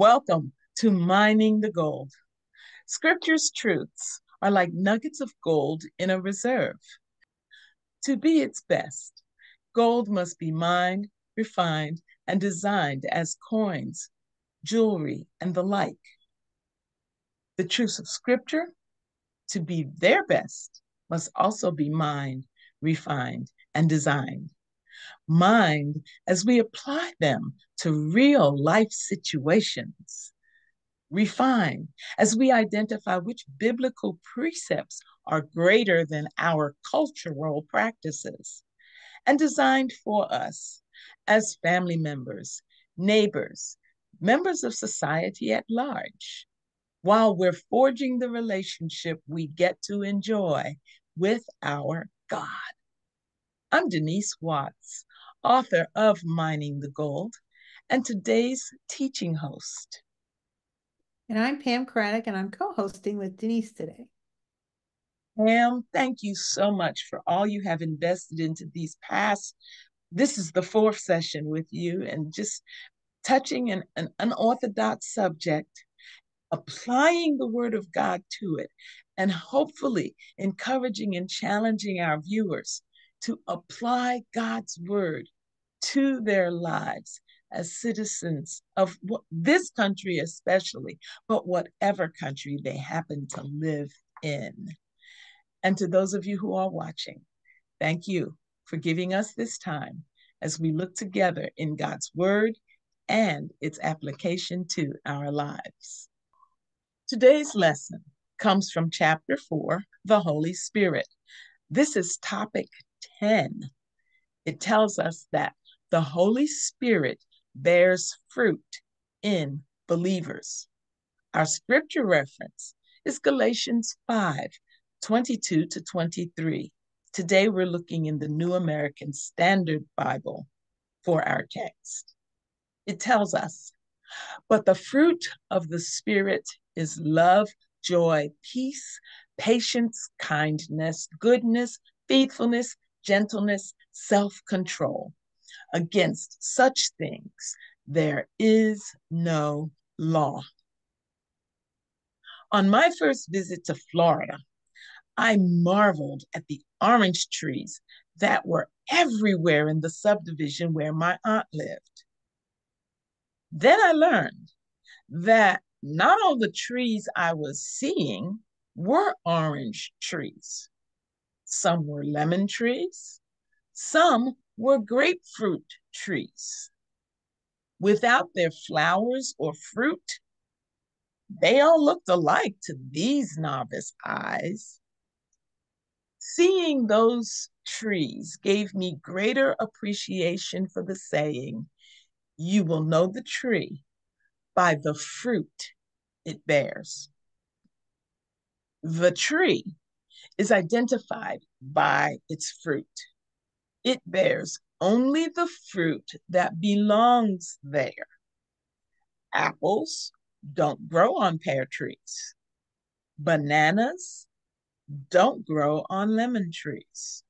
Welcome to Mining the Gold. Scripture's truths are like nuggets of gold in a reserve. To be its best, gold must be mined, refined, and designed as coins, jewelry, and the like. The truths of Scripture, to be their best, must also be mined, refined, and designed. Mined as we apply them to real life situations. Refined as we identify which biblical precepts are greater than our cultural practices. And designed for us as family members, neighbors, members of society at large, while we're forging the relationship we get to enjoy with our God. I'm Denise Watts, author of Mining the Gold, and today's teaching host. And I'm Pam Cradic, and I'm co hosting with Denise today. Pam, thank you so much for all you have invested into these past. This is the fourth session with you, and just touching an, an unorthodox subject, applying the Word of God to it, and hopefully encouraging and challenging our viewers to apply God's Word to their lives as citizens of this country, especially, but whatever country they happen to live in. And to those of you who are watching, thank you for giving us this time as we look together in God's Word and its application to our lives. Today's lesson comes from chapter 4, the Holy Spirit. This is topic 10. It tells us that the Holy Spirit bears fruit in believers. Our scripture reference is Galatians 5 22 to 23. Today we're looking in the New American Standard Bible for our text. It tells us, but the fruit of the Spirit is love, joy, peace, patience, kindness, goodness, faithfulness, gentleness, self control. Against such things there is no law. On my first visit to Florida, I marveled at the orange trees that were everywhere in the subdivision where my aunt lived. Then I learned that not all the trees I was seeing were orange trees. Some were lemon trees, some were grapefruit trees. Without their flowers or fruit, they all looked alike to these novice eyes. Seeing those trees gave me greater appreciation for the saying, You will know the tree by the fruit it bears. The tree is identified by its fruit it bears only the fruit that belongs there. Apples don't grow on pear trees. Bananas don't grow on lemon trees.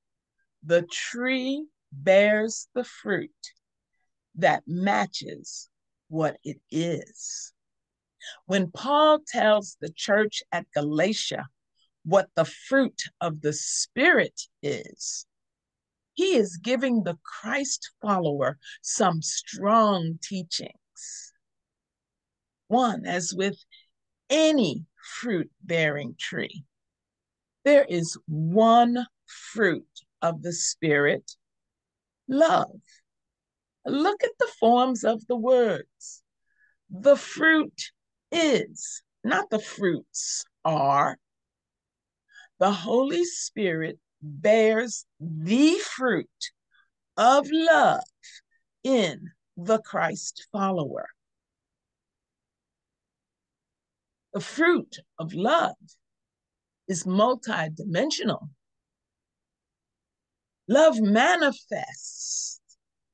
The tree bears the fruit that matches what it is. When Paul tells the church at Galatia what the fruit of the Spirit is, he is giving the Christ follower some strong teachings. One, as with any fruit bearing tree, there is one fruit of the Spirit love. Look at the forms of the words. The fruit is, not the fruits are. The Holy Spirit bears the fruit of love in the Christ follower. The fruit of love is multidimensional. Love manifests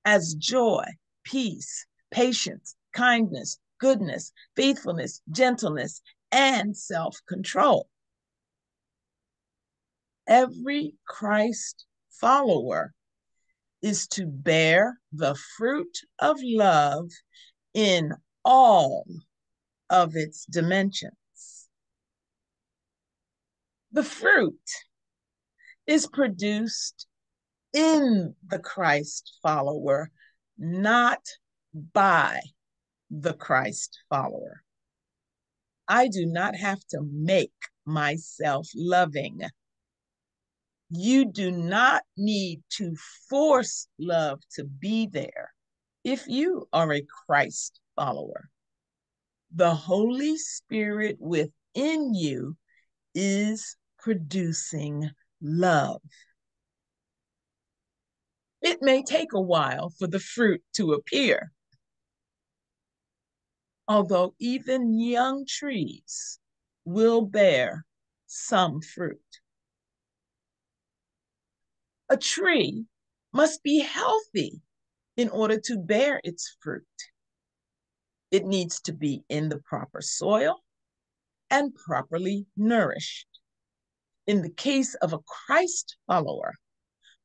as joy, peace, patience, kindness, goodness, faithfulness, gentleness, and self control every Christ follower is to bear the fruit of love in all of its dimensions. The fruit is produced in the Christ follower, not by the Christ follower. I do not have to make myself loving. You do not need to force love to be there if you are a Christ follower. The Holy Spirit within you is producing love. It may take a while for the fruit to appear. Although even young trees will bear some fruit. A tree must be healthy in order to bear its fruit. It needs to be in the proper soil and properly nourished. In the case of a Christ follower,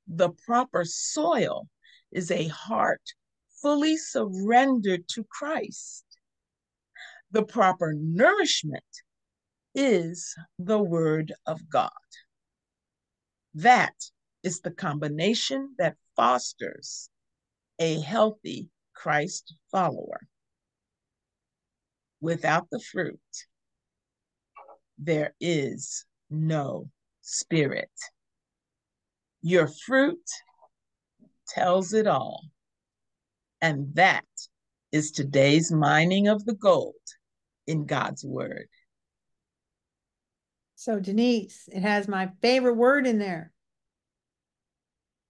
the proper soil is a heart fully surrendered to Christ. The proper nourishment is the Word of God. That is the combination that fosters a healthy Christ follower. Without the fruit, there is no spirit. Your fruit tells it all. And that is today's mining of the gold in God's word. So, Denise, it has my favorite word in there.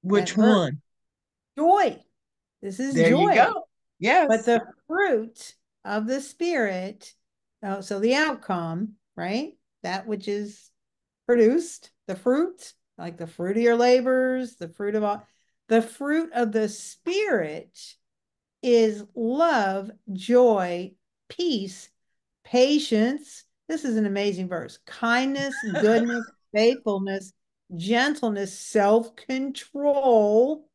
Which one? Joy. This is there joy. You go. Yes. But the fruit of the spirit, oh, so the outcome, right? That which is produced, the fruit, like the fruit of your labors, the fruit of all, the fruit of the spirit is love, joy, peace, patience. This is an amazing verse. Kindness, goodness, faithfulness, gentleness, self control.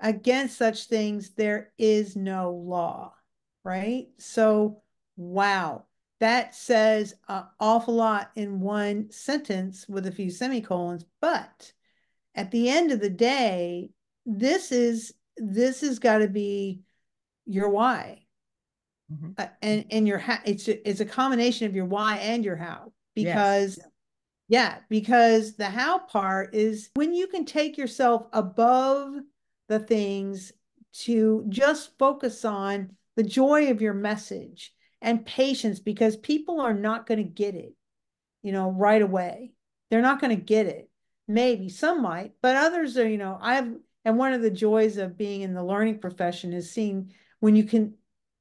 Against such things, there is no law, right? So, wow, that says an awful lot in one sentence with a few semicolons. But at the end of the day, this is this has got to be your why mm-hmm. uh, and and your how it's a, it's a combination of your why and your how because yes. Yeah because the how part is when you can take yourself above the things to just focus on the joy of your message and patience because people are not going to get it you know right away they're not going to get it maybe some might but others are you know i've and one of the joys of being in the learning profession is seeing when you can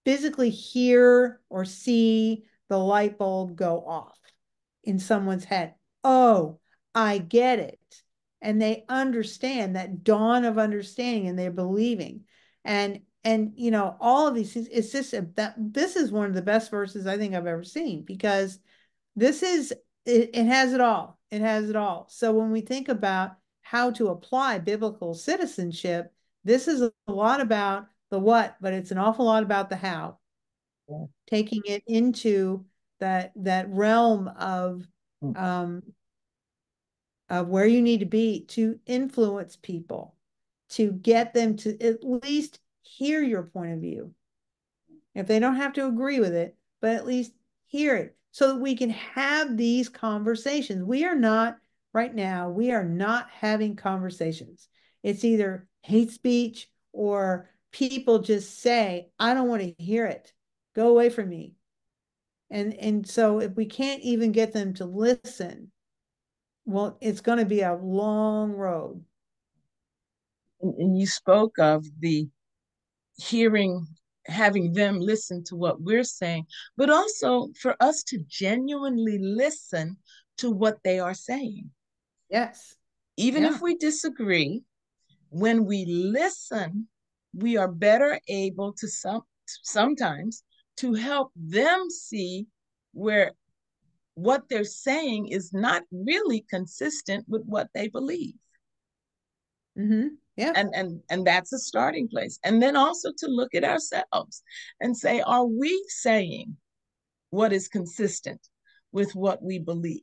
physically hear or see the light bulb go off in someone's head. Oh, I get it. And they understand that dawn of understanding and they're believing. And and you know, all of these things, it's just a, that this is one of the best verses I think I've ever seen because this is it, it has it all. It has it all. So when we think about how to apply biblical citizenship, this is a lot about the what, but it's an awful lot about the how. Yeah. Taking it into that that realm of. Um, of where you need to be to influence people, to get them to at least hear your point of view. If they don't have to agree with it, but at least hear it so that we can have these conversations. We are not right now, we are not having conversations. It's either hate speech or people just say, I don't want to hear it. Go away from me. And and so if we can't even get them to listen, well, it's going to be a long road. And you spoke of the hearing having them listen to what we're saying, but also for us to genuinely listen to what they are saying. Yes. Even yeah. if we disagree, when we listen, we are better able to some sometimes to help them see where what they're saying is not really consistent with what they believe. Mm-hmm. Yeah. And and and that's a starting place. And then also to look at ourselves and say, are we saying what is consistent with what we believe.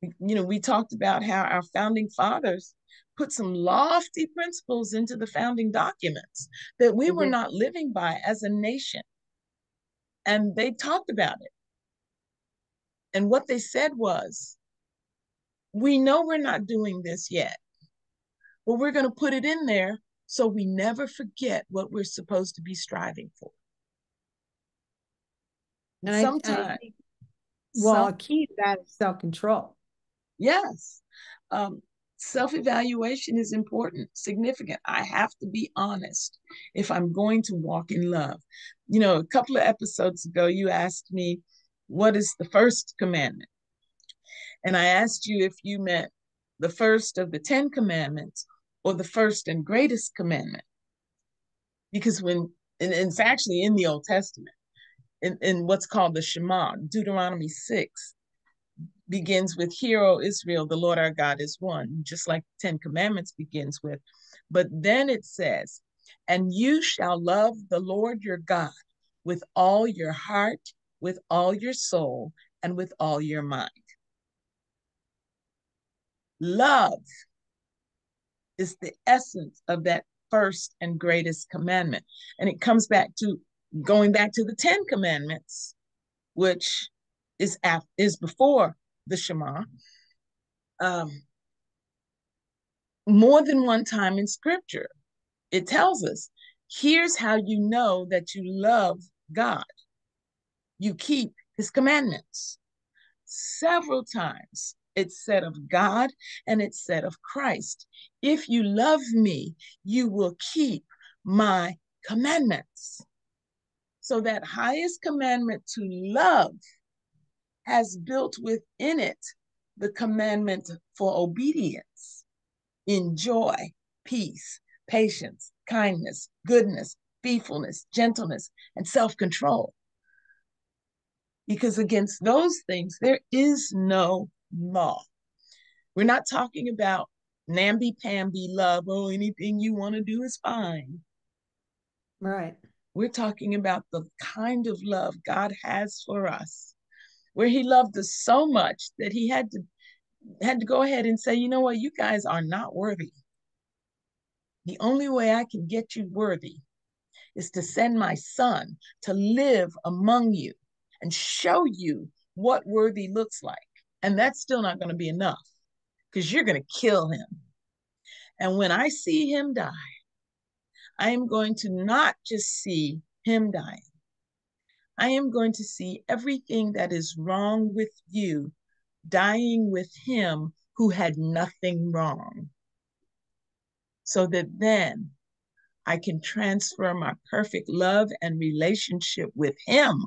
You know, we talked about how our founding fathers put some lofty principles into the founding documents that we were not living by as a nation. And they talked about it. And what they said was, we know we're not doing this yet, but we're going to put it in there so we never forget what we're supposed to be striving for. And Sometimes, well, some, a key to that is self control. Yes. Um, self evaluation is important, significant. I have to be honest if I'm going to walk in love. You know, a couple of episodes ago, you asked me, What is the first commandment? And I asked you if you meant the first of the Ten Commandments or the first and greatest commandment. Because when, and it's actually in the Old Testament, in, in what's called the Shema, Deuteronomy 6, begins with, Hear, O Israel, the Lord our God is one, just like the Ten Commandments begins with. But then it says, And you shall love the Lord your God with all your heart, with all your soul, and with all your mind. Love is the essence of that first and greatest commandment. And it comes back to going back to the Ten Commandments, which is after, is before the Shema. Um, more than one time in Scripture, it tells us, here's how you know that you love God. You keep His commandments. Several times it's said of God and it's said of Christ. If you love me, you will keep my commandments. So that highest commandment to love has built within it the commandment for obedience in joy, peace, patience, kindness, goodness, faithfulness, gentleness, and self control. Because against those things, there is no law. We're not talking about namby pamby love. Oh, anything you want to do is fine. Right. We're talking about the kind of love God has for us, where He loved us so much that He had to had to go ahead and say, you know what, you guys are not worthy. The only way I can get you worthy is to send my son to live among you and show you what worthy looks like. And that's still not going to be enough because you're going to kill him. And when I see him die, I am going to not just see him dying. I am going to see everything that is wrong with you dying with him who had nothing wrong. So that then I can transfer my perfect love and relationship with him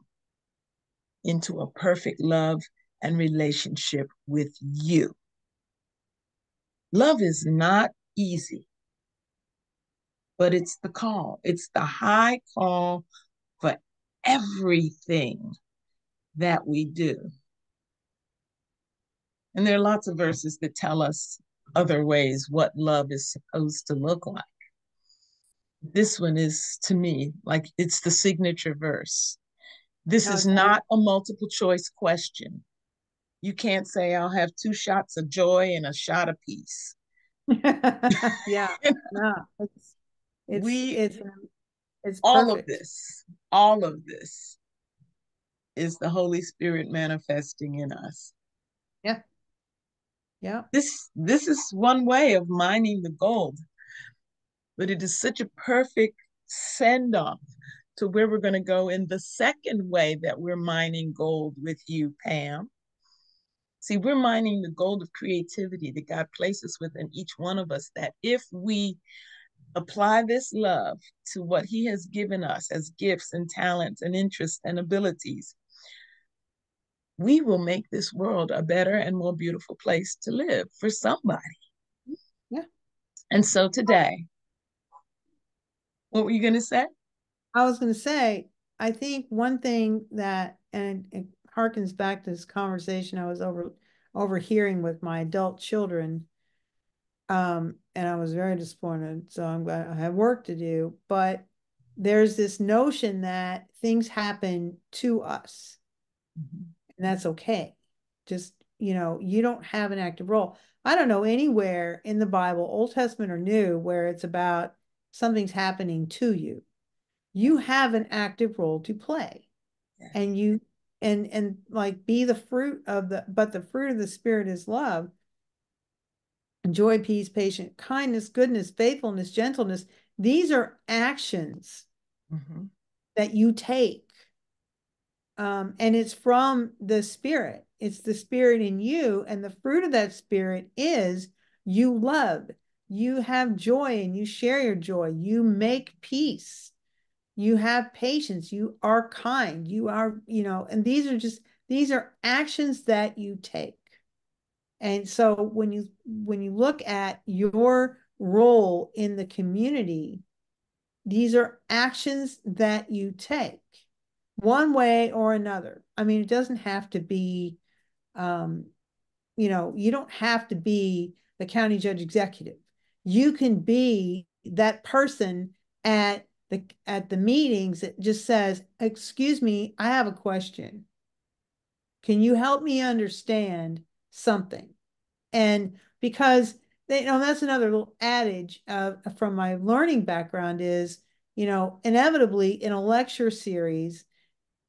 into a perfect love and relationship with you. Love is not easy but it's the call. It's the high call everything that we do. And there are lots of verses that tell us other ways what love is supposed to look like. This one is to me like it's the signature verse. This okay. is not a multiple choice question. You can't say, I'll have two shots of joy and a shot of peace. yeah, no, it's it's, we it's um, it's all of this, all of this is the Holy Spirit manifesting in us. Yeah. Yeah. This this is one way of mining the gold, but it is such a perfect send off to where we're going to go in the second way that we're mining gold with you, Pam. See, we're mining the gold of creativity that God places within each one of us. That if we apply this love to what he has given us as gifts and talents and interests and abilities, we will make this world a better and more beautiful place to live for somebody. Yeah. And so today, what were you going to say? I was going to say, I think one thing that, and it harkens back to this conversation I was over overhearing with my adult children um, and I was very disappointed. So I'm glad I have work to do. But there's this notion that things happen to us. mm-hmm. and that's okay just you know you don't have an active role i don't know anywhere in the bible old testament or new where it's about something's happening to you you have an active role to play yeah. and you and and like be the fruit of the but the fruit of the spirit is love joy peace patience kindness goodness faithfulness gentleness. These are actions mm-hmm. that you take um, and it's from the spirit. It's the spirit in you and the fruit of that spirit is you love you have joy and you share your joy. You make peace. You have patience. You are kind. You are you know and these are just these are actions that you take and so when you when you look at your role in the community these are actions that you take one way or another i mean it doesn't have to be um you know you don't have to be the county judge executive you can be that person at the at the meetings that just says, "Excuse me, I have a question. Can you help me understand something?" And because they, you know that's another little adage uh, from my learning background is, you know, inevitably in a lecture series,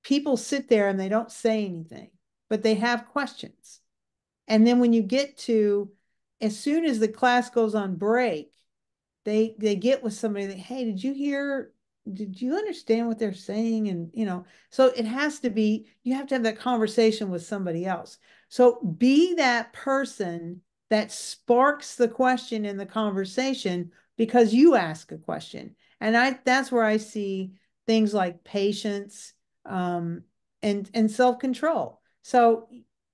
people sit there and they don't say anything, but they have questions. And then when you get to as soon as the class goes on break, they they get with somebody that hey did you hear did you understand what they're saying and you know so it has to be you have to have that conversation with somebody else so be that person that sparks the question in the conversation because you ask a question. And i that's where i see things like patience um, and and self-control. So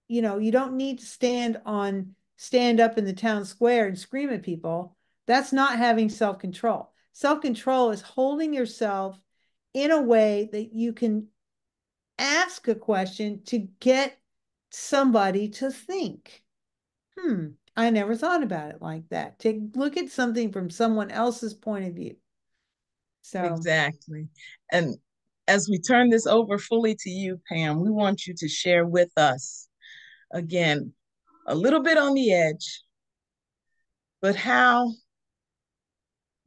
you know you don't need to stand on stand up in the town square and scream at people. That's not having self control. Self control is holding yourself in a way that you can ask a question to get somebody to think. Hmm, I never thought about it like that. To look at something from someone else's point of view. So exactly. And as we turn this over fully to you, Pam, we want you to share with us again a little bit on the edge, but how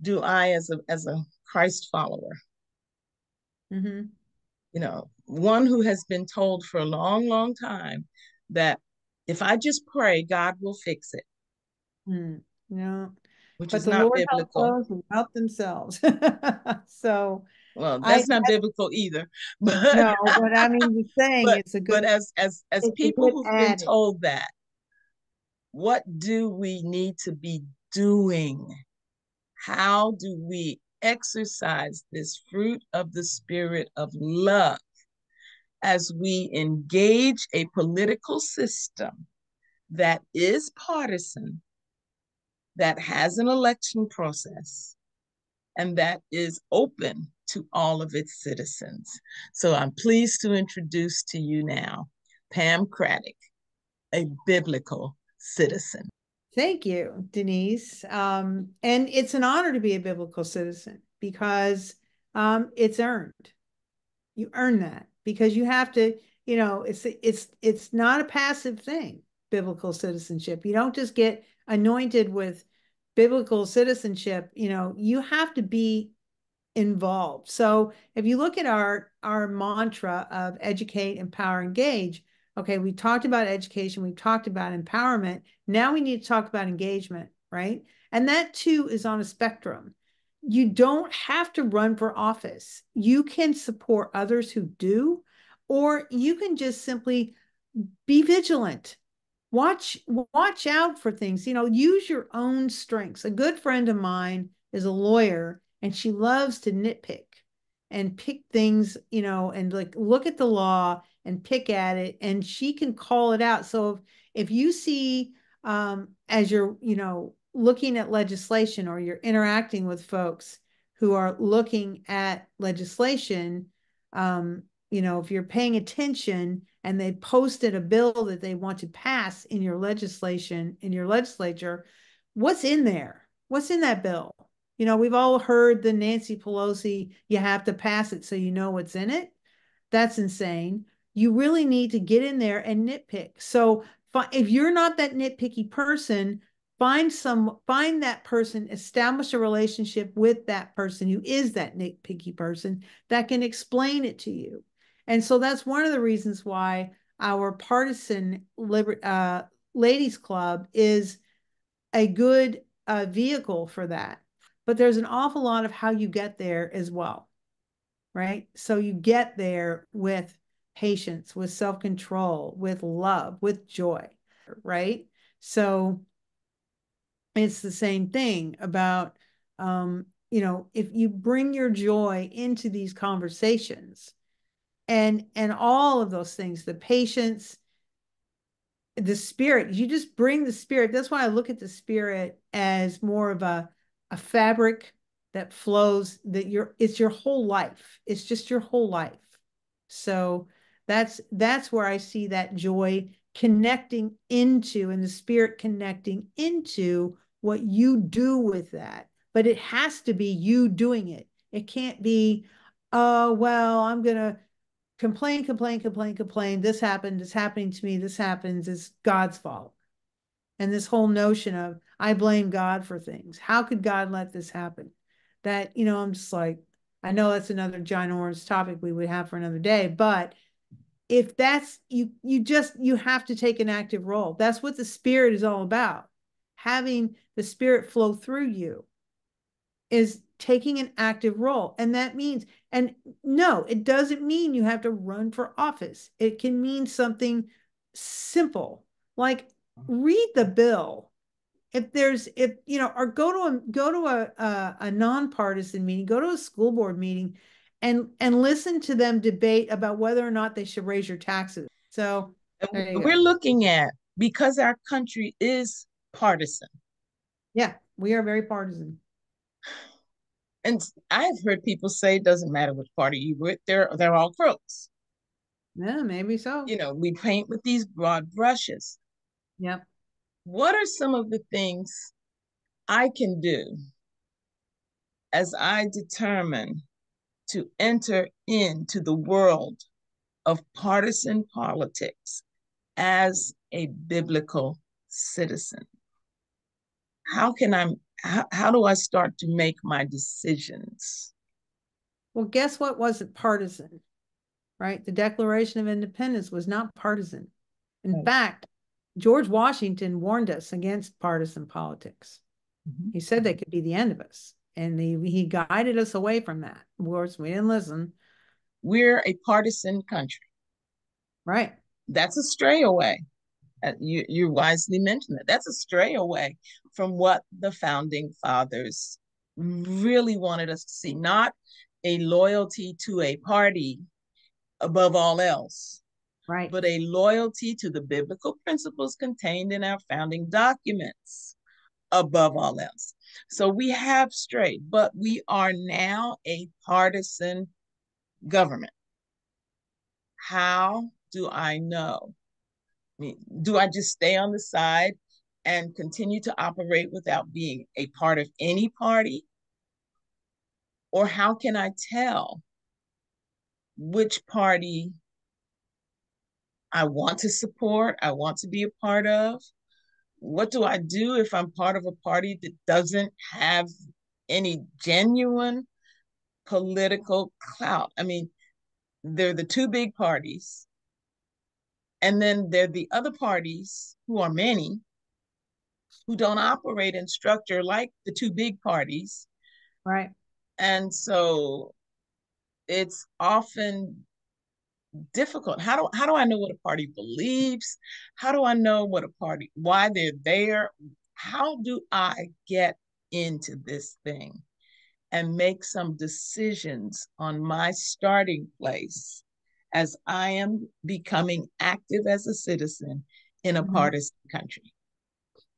do I, as a as a Christ follower, mm-hmm. you know, one who has been told for a long, long time that if I just pray, God will fix it. Mm, yeah, which but is not Lord biblical. Help themselves. so well, that's I, not I, biblical either. But no, but I mean, you're saying but, it's a good. But as as as people who've been told that, what do we need to be doing how do we exercise this fruit of the spirit of love as we engage a political system that is partisan, that has an election process, and that is open to all of its citizens. So I'm pleased to introduce to you now Pam Cradic, a biblical citizen. Thank you, Denise. Um, and it's an honor to be a biblical citizen because um, it's earned. You earn that because you have to, you know, it's it's it's not a passive thing. Biblical citizenship. You don't just get anointed with biblical citizenship. You know, you have to be involved. So if you look at our our mantra of educate, empower, engage, Okay, we talked about education, we've talked about empowerment. Now we need to talk about engagement, right? And that too is on a spectrum. You don't have to run for office. You can support others who do, or you can just simply be vigilant. Watch watch out for things. You know, use your own strengths. A good friend of mine is a lawyer and she loves to nitpick and pick things, you know, and like look at the law and pick at it and she can call it out so if, if you see um, as you're you know looking at legislation or you're interacting with folks who are looking at legislation um, you know if you're paying attention and they posted a bill that they want to pass in your legislation in your legislature what's in there? What's in that bill? You know we've all heard the nancy pelosi you have to pass it so you know what's in it. That's insane. You really need to get in there and nitpick. So if you're not that nitpicky person, find some find that person establish a relationship with that person who is that nitpicky person that can explain it to you. And so that's one of the reasons why our partisan liber- uh, ladies club is a good uh, vehicle for that. But there's an awful lot of how you get there as well right? So you get there with patience with self-control with love with joy right? So it's the same thing about um, you know if you bring your joy into these conversations and and all of those things the patience the spirit you just bring the spirit. That's why i look at the spirit as more of a a fabric that flows that your it's your whole life. It's just your whole life. So that's that's where i see that joy connecting into and the spirit connecting into what you do with that. But it has to be you doing it. It can't be, oh, well, I'm going to complain, complain, complain, complain. This happened. It's happening to me. This happens. It's God's fault. And this whole notion of, I blame God for things. How could God let this happen? That, you know, I'm just like, I know that's another Orange topic we would have for another day, but if that's you you just you have to take an active role that's what the spirit is all about having the spirit flow through you is taking an active role and that means and no it doesn't mean you have to run for office it can mean something simple like read the bill if there's if you know or go to a go to a a, a nonpartisan meeting go to a school board meeting and and listen to them debate about whether or not they should raise your taxes. So we're go. looking at because our country is partisan. Yeah, we are very partisan. And I've heard people say it doesn't matter which party you with, they're they're all crooks. Yeah, maybe so. You know, we paint with these broad brushes. Yep. What are some of the things I can do as I determine to enter into the world of partisan politics as a biblical citizen? How can I, how, how do I start to make my decisions? Well, guess what wasn't partisan, right? The Declaration of Independence was not partisan. In right. fact, George Washington warned us against partisan politics. Mm-hmm. He said they could be the end of us and he, he guided us away from that. Of course, we didn't listen. We're a partisan country. Right. That's a stray away. Uh, you, you wisely mentioned that. That's a stray away from what the founding fathers really wanted us to see, not a loyalty to a party above all else, right? But a loyalty to the biblical principles contained in our founding documents above all else. So we have strayed, but we are now a partisan government. How do I know? I mean, do I just stay on the side and continue to operate without being a part of any party? Or how can I tell which party I want to support, I want to be a part of, what do I do if I'm part of a party that doesn't have any genuine political clout? I mean, they're the two big parties. And then there are the other parties, who are many, who don't operate in structure like the two big parties. Right. And so it's often difficult. How do how do I know what a party believes? How do I know what a party why they're there? How do I get into this thing and make some decisions on my starting place as I am becoming active as a citizen in a mm-hmm. partisan country?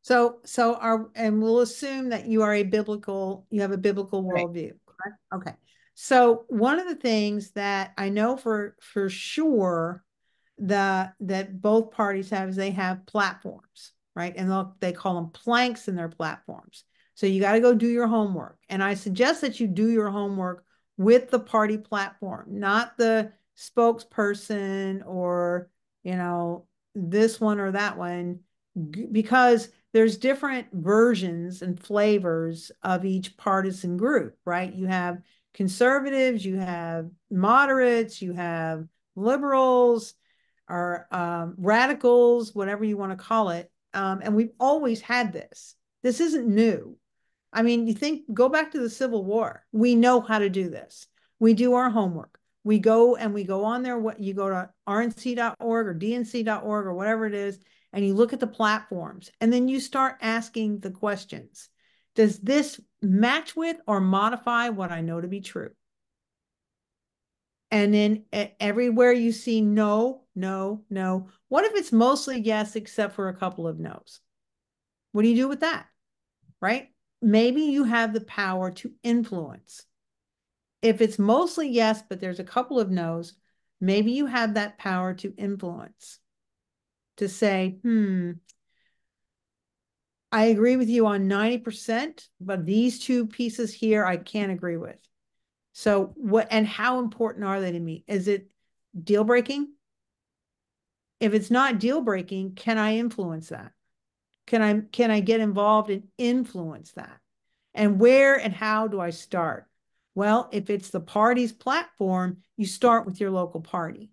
So so our and we'll assume that you are a biblical you have a biblical worldview. Right. Okay. So one of the things that I know for for sure the that both parties have is they have platforms, right? And they call them planks in their platforms. So you got to go do your homework. And I suggest that you do your homework with the party platform, not the spokesperson or, you know, this one or that one because there's different versions and flavors of each partisan group, right? You have conservatives, you have moderates, you have liberals, or um, radicals, whatever you want to call it. Um, and we've always had this. This isn't new. I mean, you think, go back to the Civil War. We know how to do this. We do our homework. We go and we go on there. What you go to rnc.org or dnc.org or whatever it is, and you look at the platforms, and then you start asking the questions. Does this match with or modify what I know to be true? And then everywhere you see no, no, no. What if it's mostly yes, except for a couple of no's? What do you do with that? Right? Maybe you have the power to influence. If it's mostly yes, but there's a couple of no's, maybe you have that power to influence, to say, hmm, I agree with you on 90%, but these two pieces here I can't agree with. So what and how important are they to me? Is it deal breaking? If it's not deal breaking, can I influence that? Can I can I get involved and influence that? And where and how do I start? Well, if it's the party's platform, you start with your local party.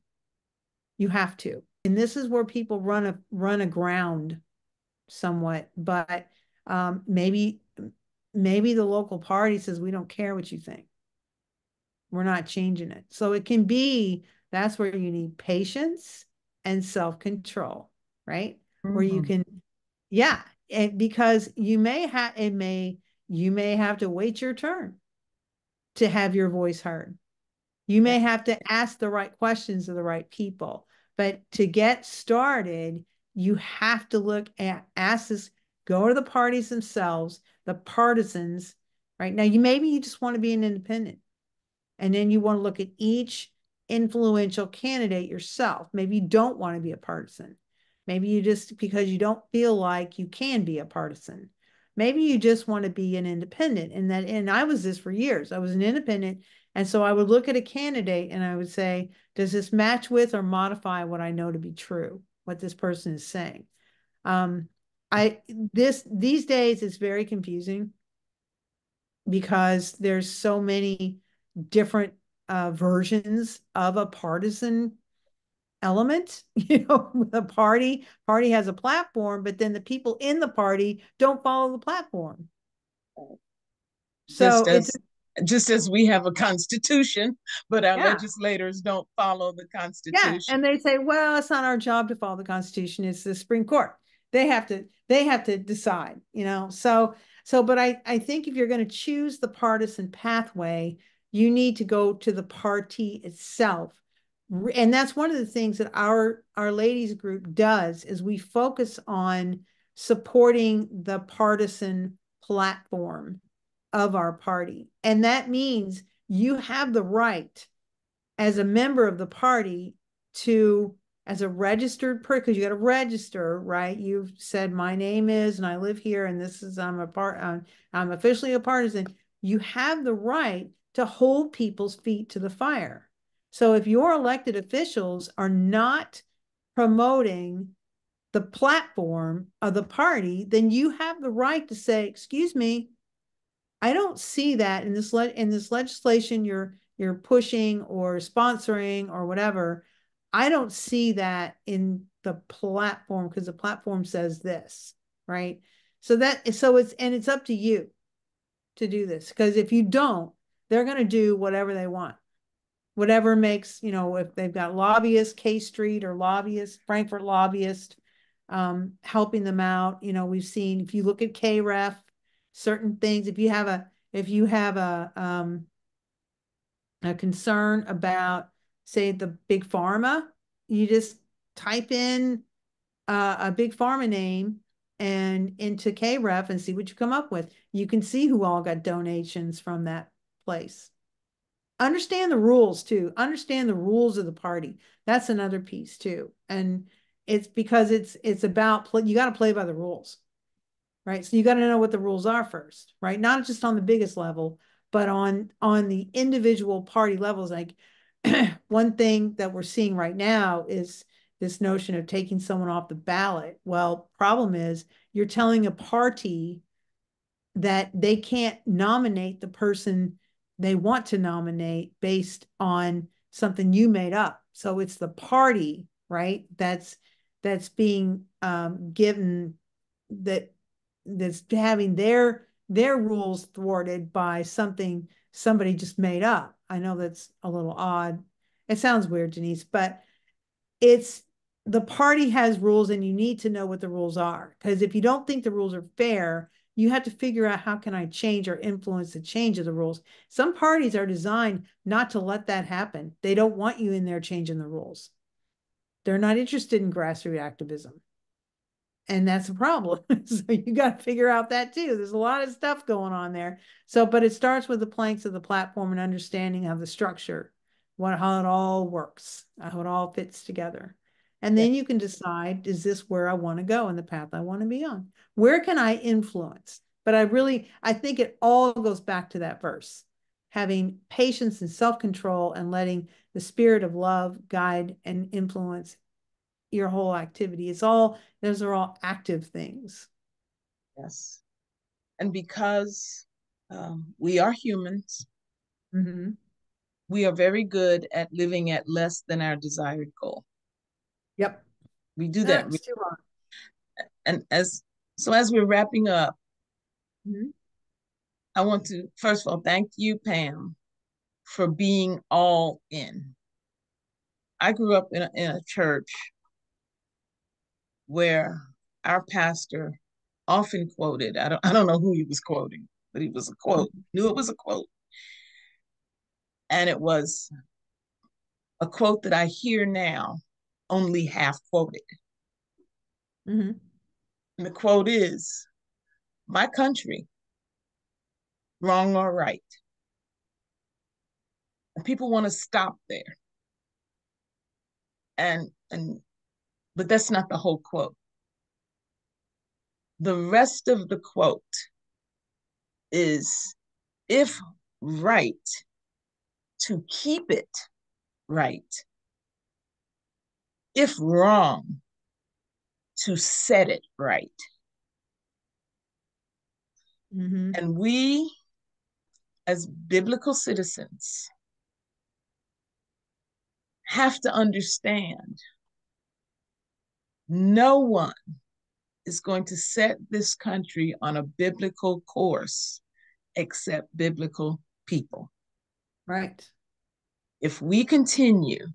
You have to. And this is where people run a run aground somewhat, but um, maybe maybe the local party says we don't care what you think. We're not changing it. So it can be that's where you need patience and self-control, right? Mm-hmm. Where you mm-hmm. can, yeah, and because you may have it may you may have to wait your turn to have your voice heard. You may have to ask the right questions of the right people. But to get started, you have to look at this go to the parties themselves the partisans right? Now you maybe you just want to be an independent and then you want to look at each influential candidate yourself. Maybe you don't want to be a partisan. Maybe you just because you don't feel like you can be a partisan. Maybe you just want to be an independent and that and i was this for years. I was an independent and so i would look at a candidate and i would say does this match with or modify what i know to be true what this person is saying. Um, I this these days it's very confusing because there's so many different uh, versions of a partisan element. You know, the party party has a platform, but then the people in the party don't follow the platform. So just as, it's just as we have a constitution, but our yeah. legislators don't follow the constitution. Yeah, and they say, well, it's not our job to follow the constitution. It's the Supreme Court. They have to they have to decide, you know. So so but I I think if you're going to choose the partisan pathway, you need to go to the party itself. And that's one of the things that our our ladies group does is we focus on supporting the partisan platform of our party. And that means you have the right as a member of the party to as a registered person because you got to register right? You've said my name is and i live here and this is i'm a part I'm, I'm officially a partisan. You have the right to hold people's feet to the fire. So if your elected officials are not promoting the platform of the party then you have the right to say excuse me I don't see that in this le- in this legislation you're you're pushing or sponsoring or whatever. I don't see that in the platform because the platform says this, right? So that so it's and it's up to you to do this because if you don't, they're going to do whatever they want. Whatever makes, you know, if they've got lobbyists, K Street or lobbyists, Frankfurt lobbyist um, helping them out. You know, we've seen if you look at KREF, certain things. If you have a if you have a um a concern about say the big pharma you just type in uh, a big pharma name and into kref and see what you come up with. You can see who all got donations from that place. Understand the rules too. Understand the rules of the party. That's another piece too. And it's because it's it's about you got to play by the rules right? So you got to know what the rules are first, right? Not just on the biggest level, but on on the individual party levels. Like one thing that we're seeing right now is this notion of taking someone off the ballot. Well, problem is you're telling a party that they can't nominate the person they want to nominate based on something you made up. So it's the party, right? That's that's being um, given that that's having their their rules thwarted by something somebody just made up. I know that's a little odd. It sounds weird, Denise, but it's the party has rules and you need to know what the rules are. Because if you don't think the rules are fair, you have to figure out how can I change or influence the change of the rules. Some parties are designed not to let that happen. They don't want you in there changing the rules. They're not interested in grassroots activism. And that's a problem. so you got to figure out that too. There's a lot of stuff going on there. So, but it starts with the planks of the platform and understanding of the structure, what how it all works, how it all fits together. And then you can decide, is this where I want to go in the path I want to be on? Where can I influence? But I really, I think it all goes back to that verse having patience and self control and letting the spirit of love guide and influence your whole activity. It's all, those are all active things. Yes. And because um, we are humans, mm-hmm. we are very good at living at less than our desired goal. Yep. We do that. and as so as we're wrapping up, mm-hmm. I want to first of all thank you, Pam, for being all in. I grew up in a, in a church where our pastor often quoted, I don't, I don't know who he was quoting, but he was a quote, knew it was a quote. And it was a quote that I hear now only half quoted. Mm-hmm. And the quote is My country, wrong or right. And people want to stop there. And and but that's not the whole quote. The rest of the quote is if right, to keep it right if wrong, to set it right. Mm-hmm. And we, as biblical citizens, have to understand no one is going to set this country on a biblical course except biblical people. Right. If we continue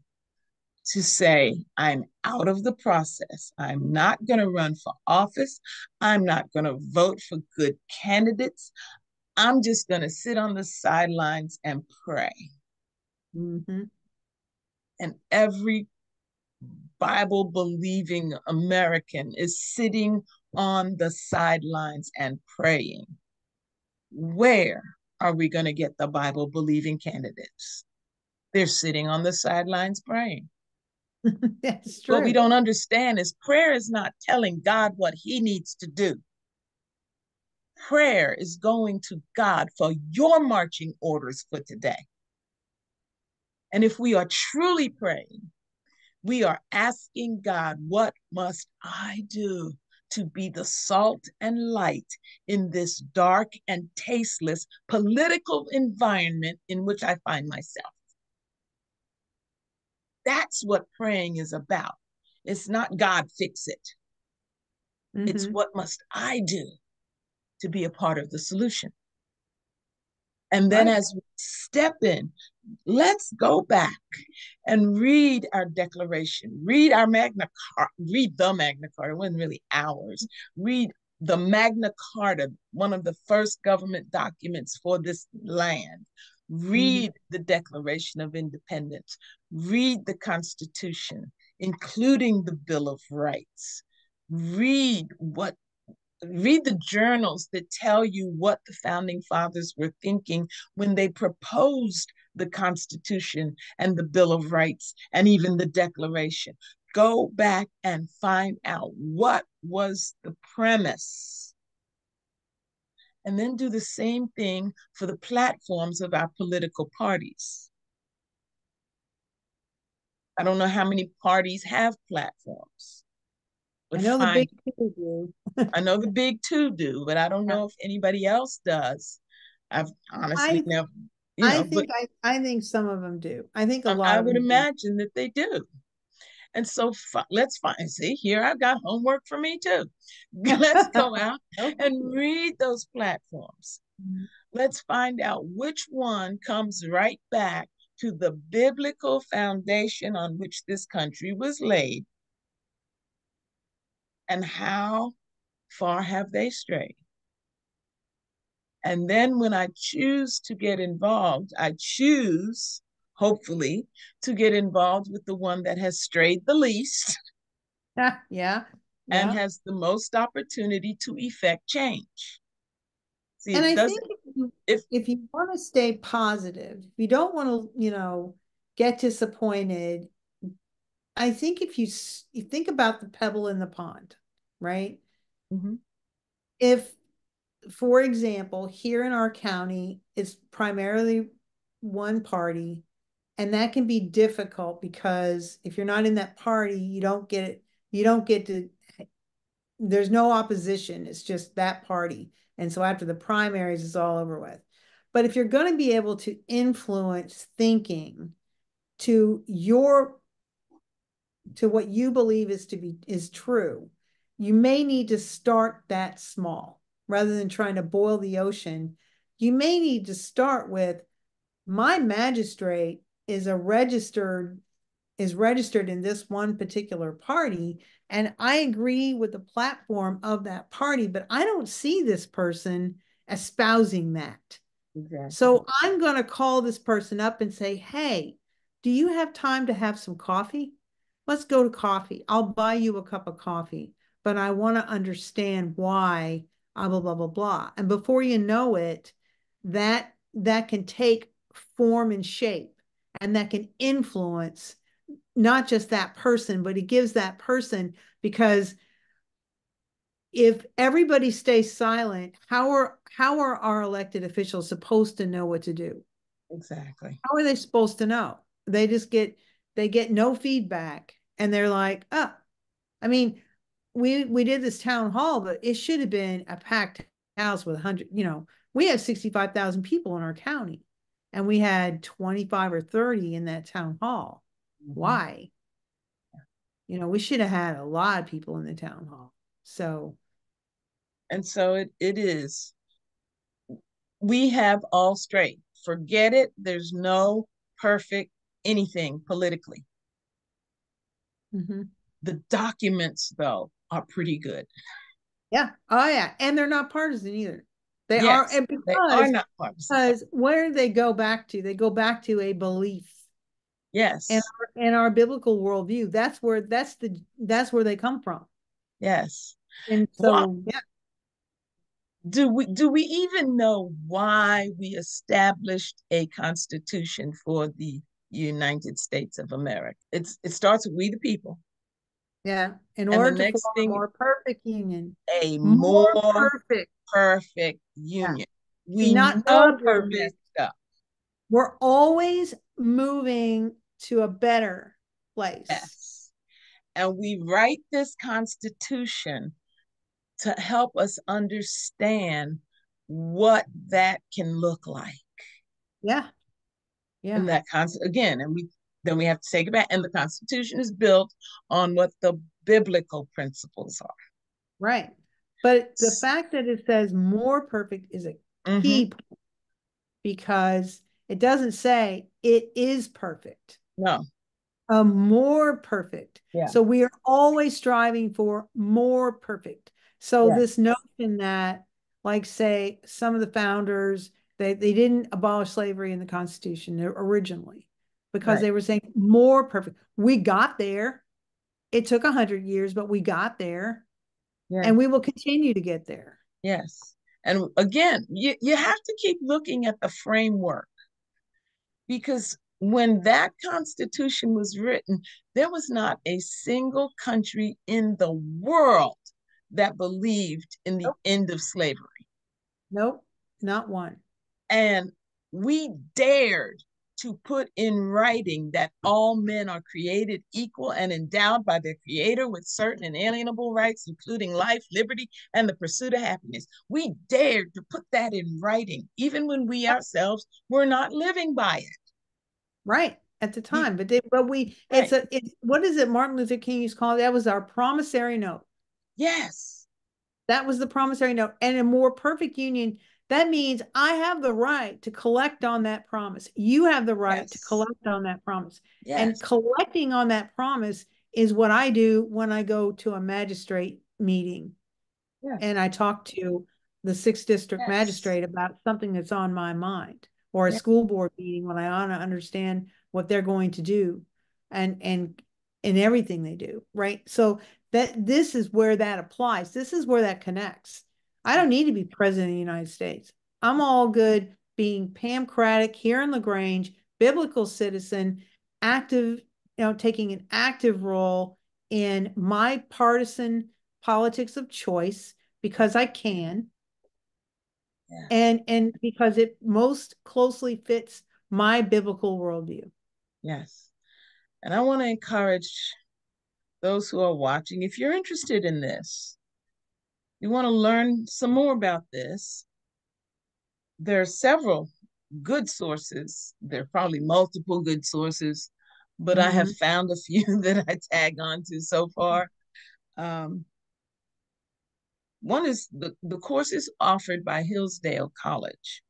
to say, I'm out of the process. I'm not going to run for office. I'm not going to vote for good candidates. I'm just going to sit on the sidelines and pray. Mm-hmm. And every Bible believing American is sitting on the sidelines and praying. Where are we going to get the Bible believing candidates? They're sitting on the sidelines praying. That's true. What we don't understand is prayer is not telling God what he needs to do. Prayer is going to God for your marching orders for today. And if we are truly praying, we are asking God, what must I do to be the salt and light in this dark and tasteless political environment in which I find myself? That's what praying is about. It's not God fix it. Mm-hmm. It's what must I do to be a part of the solution. And then right. as we step in, let's go back and read our declaration, read our Magna Carta, read the Magna Carta, it wasn't really ours, read the Magna Carta, one of the first government documents for this land. Read mm-hmm. the Declaration of Independence. Read the Constitution, including the Bill of Rights. Read what read the journals that tell you what the founding fathers were thinking when they proposed the Constitution and the Bill of Rights and even the Declaration. Go back and find out what was the premise and then do the same thing for the platforms of our political parties. I don't know how many parties have platforms. I know the big two do. I know the big two do, but I don't know if anybody else does. I've honestly I, never. You know, I think I, I think some of them do. I think a lot. I would imagine do. that they do. And so let's find, see, here I've got homework for me too. Let's go out and read those platforms. Mm-hmm. Let's find out which one comes right back to the biblical foundation on which this country was laid. And how far have they strayed? And then when I choose to get involved, I choose hopefully, to get involved with the one that has strayed the least. yeah. yeah. And has the most opportunity to effect change. See, and I think if you, if, if you want to stay positive, if you don't want to, you know, get disappointed, I think if you you think about the pebble in the pond, right? Mm-hmm. If, for example, here in our county, it's primarily one party and that can be difficult because if you're not in that party you don't get it you don't get to there's no opposition it's just that party and so after the primaries it's all over with but if you're going to be able to influence thinking to your to what you believe is to be is true you may need to start that small rather than trying to boil the ocean. You may need to start with my magistrate is a registered is registered in this one particular party and i agree with the platform of that party but i don't see this person espousing that. Exactly. so i'm going to call this person up and say hey do you have time to have some coffee let's go to coffee i'll buy you a cup of coffee but i want to understand why blah blah blah blah blah and before you know it that that can take form and shape and that can influence not just that person, but it gives that person because if everybody stays silent, how are how are our elected officials supposed to know what to do? Exactly. How are they supposed to know? They just get they get no feedback and they're like, oh, I mean, we we did this town hall, but it should have been a packed house with 100, you know, we have 65,000 people in our county and we had 25 or 30 in that town hall. Mm-hmm. Why? You know, we should have had a lot of people in the town hall. So, and so it, it is. We have all straight. Forget it. There's no perfect anything politically. Mm-hmm. The documents, though, are pretty good. Yeah. Oh, yeah. And they're not partisan either. They yes, are, because, they are not partisan. Because where they go back to? They go back to a belief. Yes. And our, and our biblical worldview. That's where that's the that's where they come from. Yes. And so well, yeah. Do we do we even know why we established a constitution for the United States of America? It's it starts with we the people. Yeah. In and order to form thing, a more perfect union. A more, more perfect perfect union. Yeah. We not know perfect stuff. We're always moving to a better place. Yes. And we write this constitution to help us understand what that can look like. Yeah. Yeah. And that concept again, and we then we have to take it back. And the Constitution is built on what the biblical principles are. Right. But the fact that it says more perfect is a mm-hmm. key mm-hmm. because it doesn't say it is perfect. No. A more perfect. Yeah. So we are always striving for more perfect. So this notion that, like, say, some of the founders, they, they didn't abolish slavery in the Constitution uh, originally because right. they were saying more perfect. We got there. It took a hundred years, but we got there. Yes. And we will continue to get there. Yes. And again, you, you have to keep looking at the framework because when that Constitution was written, there was not a single country in the world that believed in the nope. end of slavery. Nope, not one. And we dared to put in writing that all men are created equal and endowed by their creator with certain inalienable rights, including life, liberty, and the pursuit of happiness. We dared to put that in writing, even when we ourselves were not living by it. Right at the time, but they, but we right. it's a it's what is it Martin Luther King used to call it? That was our promissory note. Yes. That was the promissory note. And a more perfect union that means I have the right to collect on that promise. You have the right yes. to collect on that promise. Yes. And collecting on that promise is what I do when I go to a magistrate meeting yes. and I talk to the sixth district magistrate about something that's on my mind or a school board meeting when I want to understand what they're going to do and and in everything they do right so that this is where that applies this is where that connects I don't need to be president of the United States. I'm all good being Pam Cradic here in LaGrange, biblical citizen, active, you know, taking an active role in my partisan politics of choice because I can. Yeah. And and because it most closely fits my biblical worldview. Yes. And I want to encourage those who are watching, if you're interested in this, you want to learn some more about this, there are several good sources. There are probably multiple good sources, but mm-hmm. I have mm-hmm. found a few that I tag on to so far. Um, one is the, the course is offered by Hillsdale College.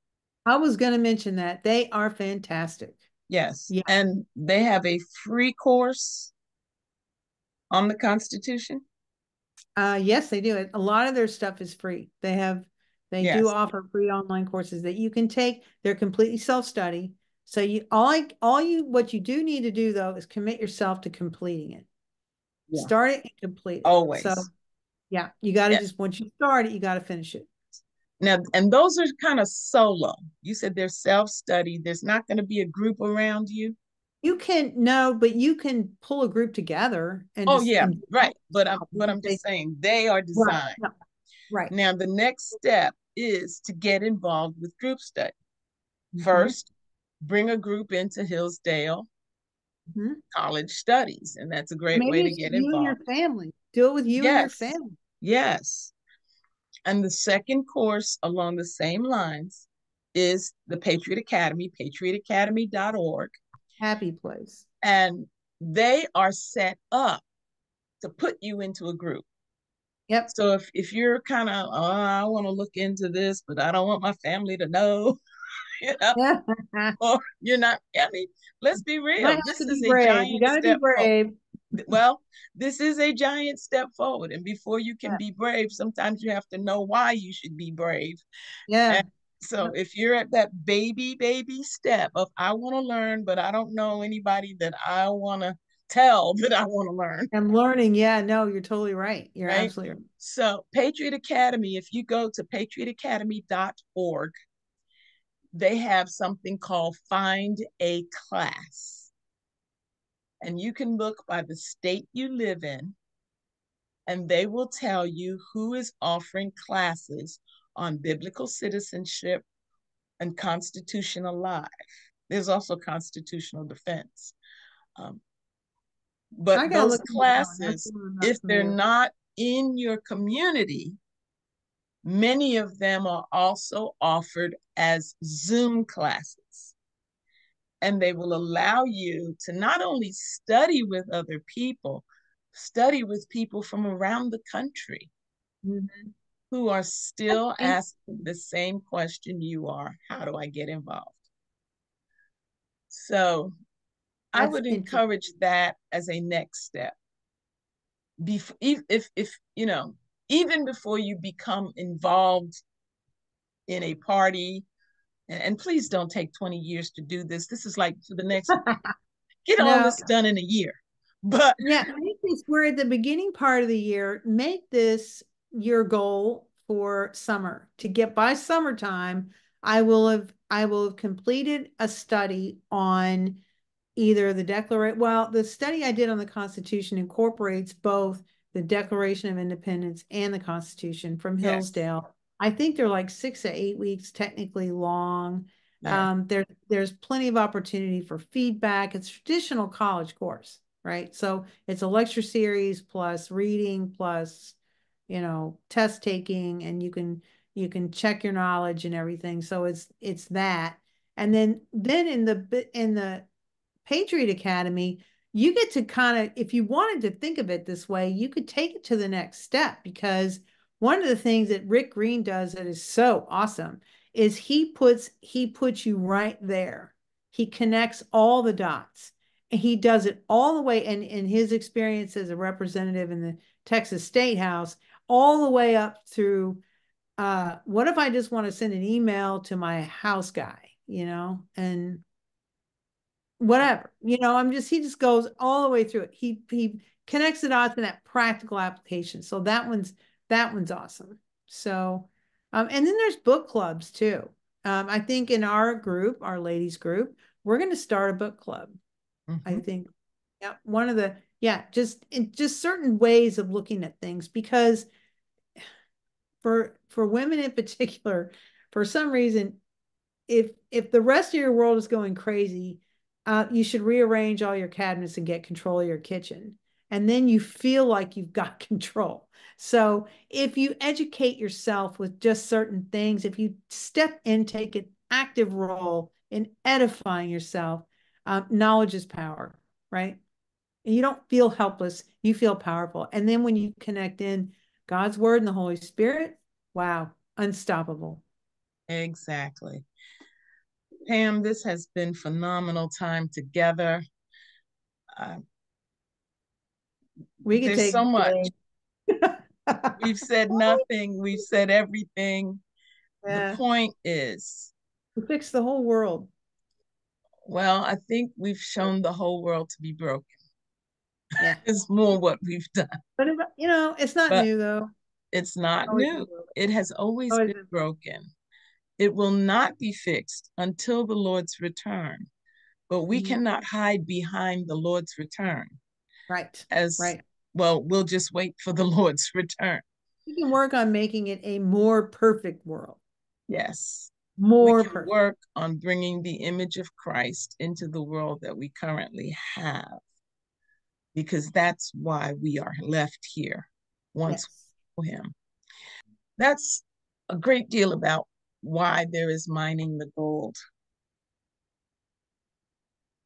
I was going to mention that. They are fantastic. Yes. Yeah. And they have a free course on the Constitution. Uh, yes, they do. A lot of their stuff is free. They have, they yes. do offer free online courses that you can take. They're completely self-study. So you all I, all you what you do need to do though is commit yourself to completing it. Yeah. Start it and complete it. Always. So yeah, you got to yeah. just once you start it, you got to finish it. Now, and those are kind of solo. You said they're self-study. There's not going to be a group around you. You can no, but you can pull a group together and oh just, yeah, and, right. But I'm but I'm just saying they are designed. Right. right. Now the next step is to get involved with group study. Mm-hmm. First, bring a group into Hillsdale mm-hmm. College Studies, and that's a great Maybe way to get you involved. Your family do it with you yes. and your family. Yes. And the second course along the same lines is the Patriot Academy, patriotacademy.org happy place. And they are set up to put you into a group. Yep. So if if you're kind of, oh, I want to look into this, but I don't want my family to know, you know, or you're not. I mean, let's be real. This is a brave. giant. You gotta be brave. Forward. Well, this is a giant step forward, and before you can yeah. be brave, sometimes you have to know why you should be brave. Yeah. And so if you're at that baby, baby step of I want to learn, but I don't know anybody that I want to tell that I want to learn. I'm learning. Yeah, no, you're totally right. You're right? absolutely right. So Patriot Academy, if you go to patriotacademy.org, they have something called Find a Class. And you can look by the state you live in, and they will tell you who is offering classes on biblical citizenship and constitutional life. There's also constitutional defense. Um, but those classes, if they're not in your community, many of them are also offered as Zoom classes. And they will allow you to not only study with other people, study with people from around the country. Mm-hmm who are still asking the same question you are how do I get involved? So That's I would encourage that as a next step. Before, if, if, if, you know, even before you become involved in a party, and, and please don't take 20 years to do this. This is like for the next, get no. all this done in a year. But yeah, make this we're at the beginning part of the year. Make this your goal for summer to get by summertime i will have i will have completed a study on either the declaration well the study i did on the constitution incorporates both the declaration of independence and the constitution from hillsdale yes. i think they're like six to eight weeks technically long Yeah. Um, there, there's plenty of opportunity for feedback. It's traditional college course, right? So it's a lecture series plus reading plus, you know, test taking, and you can you can check your knowledge and everything. So it's it's that. And then then in the in the Patriot Academy, you get to kind of, if you wanted to think of it this way, you could take it to the next step because one of the things that Rick Green does that is so awesome is he puts he puts you right there. He connects all the dots. And he does it all the way and in his experience as a representative in the Texas State House, all the way up through uh, what if I just want to send an email to my house guy, you know, and whatever, you know, I'm just, he just goes all the way through it. He, he connects the dots in that practical application. So that one's, that one's awesome. So, um, and then there's book clubs too. Um, I think in our group, our ladies group, we're going to start a book club. Mm-hmm. I think, yeah, one of the, yeah, just, just certain ways of looking at things because for, for women in particular, for some reason, if, if the rest of your world is going crazy, uh, you should rearrange all your cabinets and get control of your kitchen. And then you feel like you've got control. So if you educate yourself with just certain things, if you step in, take an active role in edifying yourself, um, knowledge is power, right? And you don't feel helpless, you feel powerful. And then when you connect in God's word and the Holy Spirit, wow, unstoppable. Exactly. Pam, this has been phenomenal time together. Uh, we can there's so much. We've said nothing. We've said everything. Yeah. The point is, we fix the whole world. Well, I think we've shown the whole world to be broken. Yeah, it's more what we've done. But you know, it's not but new though. It's not new. It has always, always been, been broken. It will not be fixed until the Lord's return. But we mm-hmm. cannot hide behind the Lord's return. Right. As right. well, we'll just wait for the Lord's return. We can work on making it a more perfect world. Yes. More we can perfect. work on bringing the image of Christ into the world that we currently have. Because that's why we are left here once yes. him. That's a great deal about why there is mining the gold.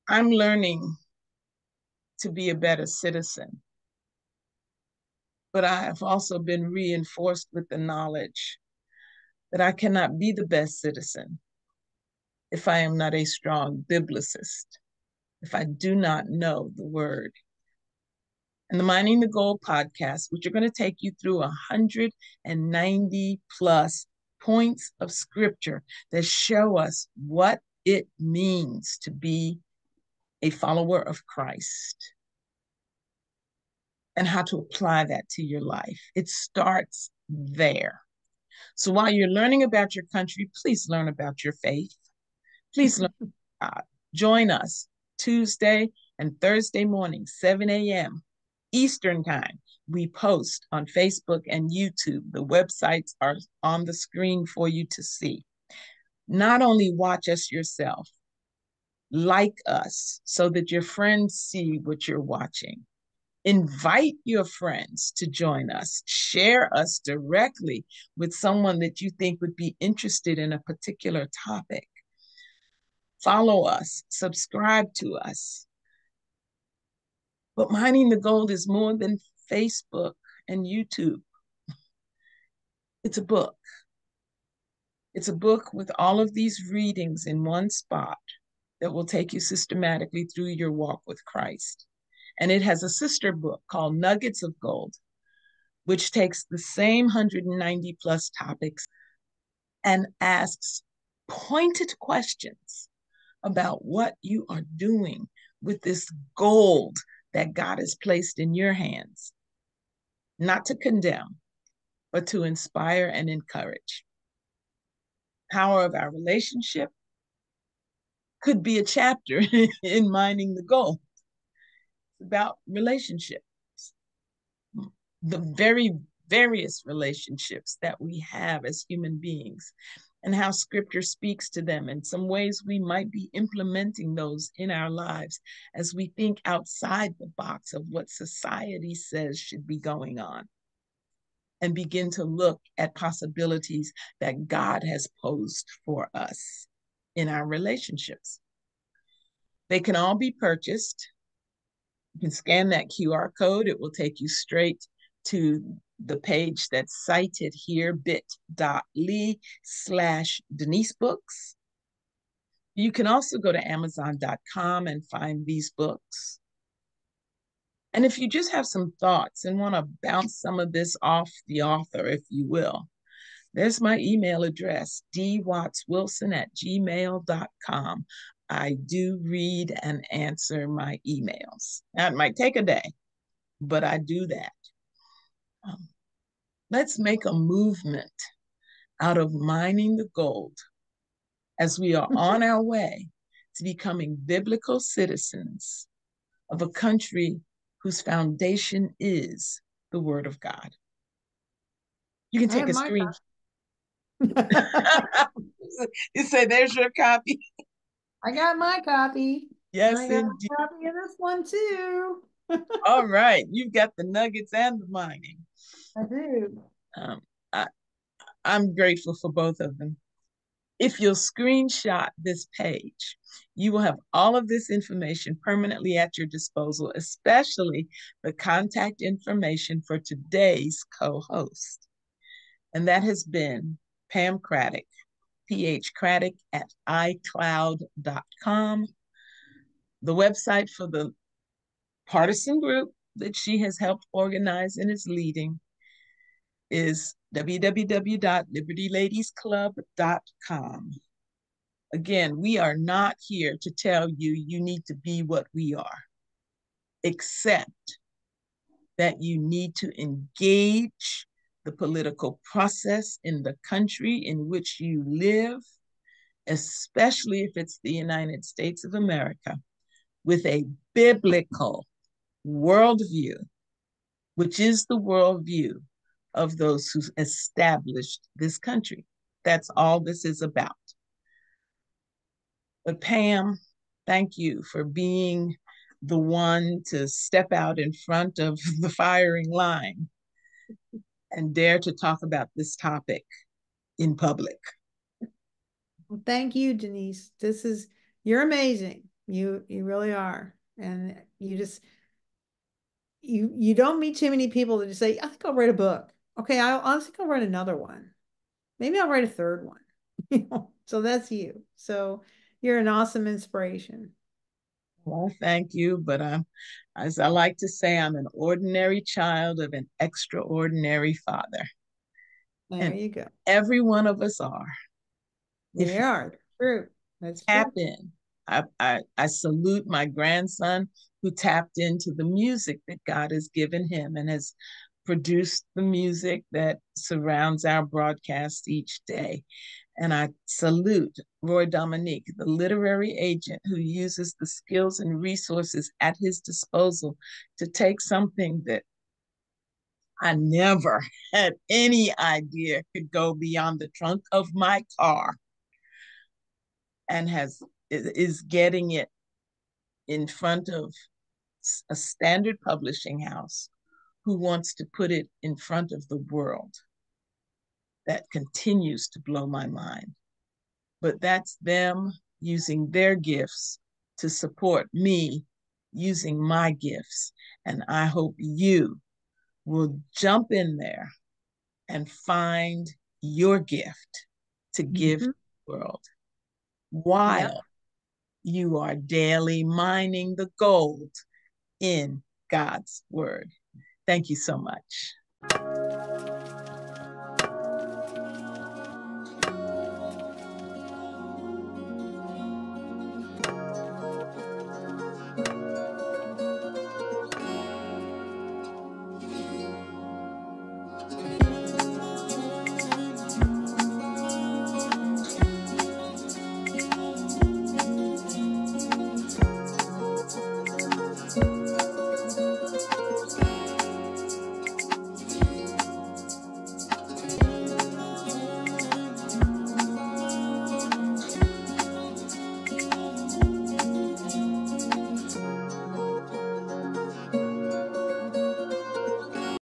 I'm learning to be a better citizen, but I have also been reinforced with the knowledge that I cannot be the best citizen if I am not a strong biblicist, if I do not know the word. And the Mining the Gold podcast, which are going to take you through 190 plus points of scripture that show us what it means to be a follower of Christ and how to apply that to your life. It starts there. So while you're learning about your country, please learn about your faith. Please learn God. Join us Tuesday and Thursday morning, 7 a.m. Eastern Time we post on Facebook and YouTube. The websites are on the screen for you to see. Not only watch us yourself, like us so that your friends see what you're watching. Invite your friends to join us. Share us directly with someone that you think would be interested in a particular topic. Follow us, subscribe to us. But mining the gold is more than Facebook, and YouTube. It's a book. It's a book with all of these readings in one spot that will take you systematically through your walk with Christ. And it has a sister book called Nuggets of Gold, which takes the same 190 plus topics and asks pointed questions about what you are doing with this gold that God has placed in your hands not to condemn, but to inspire and encourage. Power of our relationship could be a chapter in mining the gold. It's about relationships, the very various relationships that we have as human beings. And how scripture speaks to them and some ways we might be implementing those in our lives as we think outside the box of what society says should be going on and begin to look at possibilities that God has posed for us in our relationships. They can all be purchased. You can scan that QR code, it will take you straight to the page that's cited here bit.ly slash Denise Books. You can also go to Amazon.com and find these books. And if you just have some thoughts and want to bounce some of this off the author, if you will, there's my email address, dwattswilson at gmail.com. I do read and answer my emails. It might take a day, but I do that. Um, let's make a movement out of mining the gold as we are mm-hmm. on our way to becoming biblical citizens of a country whose foundation is the Word of God. You can take a screen. you say, "There's your copy." I got my copy. Yes, I got a copy of this one too. All right, you've got the nuggets and the mining. I do. Um, I, I'm grateful for both of them. If you'll screenshot this page, you will have all of this information permanently at your disposal, especially the contact information for today's co-host. And that has been Pam Cradic, PH Cradic at iCloud.com. The website for the partisan group that she has helped organize and is leading is www.libertyladiesclub.com. Again, we are not here to tell you you need to be what we are, except that you need to engage the political process in the country in which you live, especially if it's the United States of America, with a biblical worldview, which is the worldview of those who established this country. That's all this is about. But Pam, thank you for being the one to step out in front of the firing line and dare to talk about this topic in public. Well, thank you, Denise. This is you're amazing. You you really are. And you just you you don't meet too many people that just say, I think I'll write a book. Okay, I, think I'll write another one. Maybe I'll write a third one. so that's you. So you're an awesome inspiration. Well, thank you. But I'm, as I like to say, I'm an ordinary child of an extraordinary father. There and you go. Every one of us are. We are. True. That's tap true. in. I, I, I salute my grandson who tapped into the music that God has given him and has produced the music that surrounds our broadcast each day. And I salute Roy Dominique, the literary agent who uses the skills and resources at his disposal to take something that I never had any idea could go beyond the trunk of my car and has is getting it in front of a standard publishing house who wants to put it in front of the world. That continues to blow my mind. But that's them using their gifts to support me using my gifts. And I hope you will jump in there and find your gift to give mm-hmm. the world while you are daily mining the gold in God's word. Thank you so much.